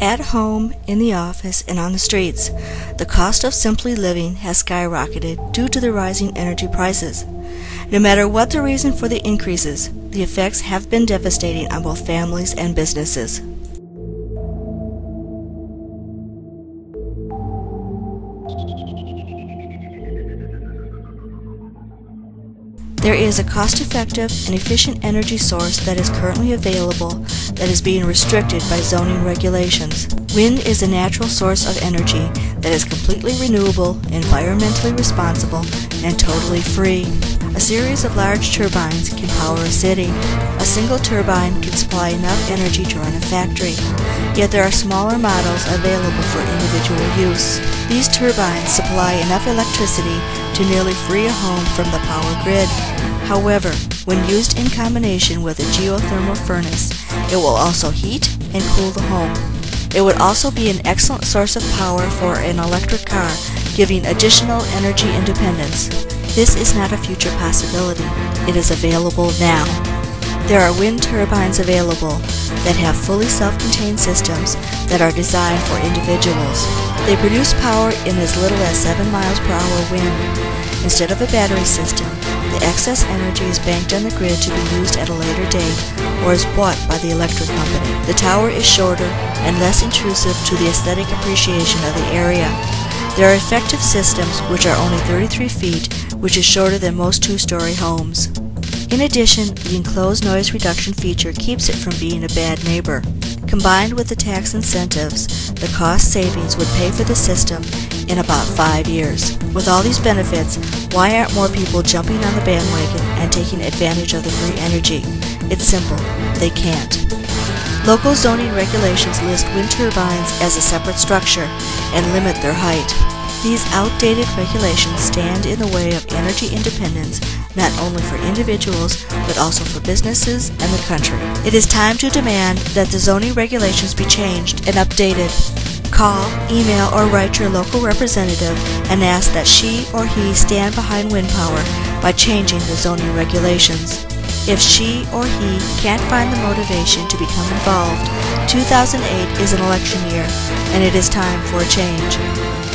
At home, in the office, and on the streets, the cost of simply living has skyrocketed due to the rising energy prices. No matter what the reason for the increases, the effects have been devastating on both families and businesses. There is a cost-effective and efficient energy source that is currently available that is being restricted by zoning regulations. Wind is a natural source of energy that is completely renewable, environmentally responsible, and totally free. A series of large turbines can power a city. A single turbine can supply enough energy to run a factory. Yet there are smaller models available for individual use. These turbines supply enough electricity to nearly free a home from the power grid. However, when used in combination with a geothermal furnace, it will also heat and cool the home. It would also be an excellent source of power for an electric car, giving additional energy independence. This is not a future possibility. It is available now. There are wind turbines available that have fully self-contained systems that are designed for individuals. They produce power in as little as 7 miles per hour wind. Instead of a battery system, the excess energy is banked on the grid to be used at a later date or is bought by the electric company. The tower is shorter and less intrusive to the aesthetic appreciation of the area. There are effective systems which are only 33 feet, which is shorter than most two-story homes. In addition, the enclosed noise reduction feature keeps it from being a bad neighbor. Combined with the tax incentives, the cost savings would pay for the system in about five years. With all these benefits, why aren't more people jumping on the bandwagon and taking advantage of the free energy? It's simple, they can't. Local zoning regulations list wind turbines as a separate structure and limit their height. These outdated regulations stand in the way of energy independence not only for individuals but also for businesses and the country. It is time to demand that the zoning regulations be changed and updated. Call, email, or write your local representative and ask that she or he stand behind wind power by changing the zoning regulations. If she or he can't find the motivation to become involved, 2008 is an election year and it is time for a change.